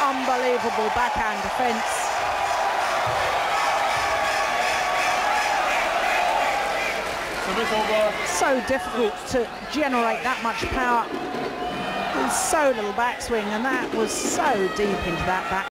unbelievable backhand defence. So difficult to generate that much power and so little backswing, and that was so deep into that back.